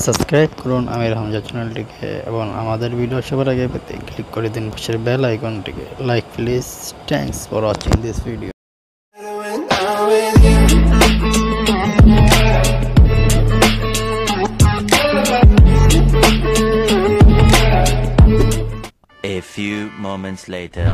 Subscribe করুন আমির হামজা চ্যানেলটিকে এবং আমাদের ভিডিও সবার আগে পেতে ক্লিক করে দিন পাশের বেল আইকনটিকে like please thanks for watching this video A few moments later.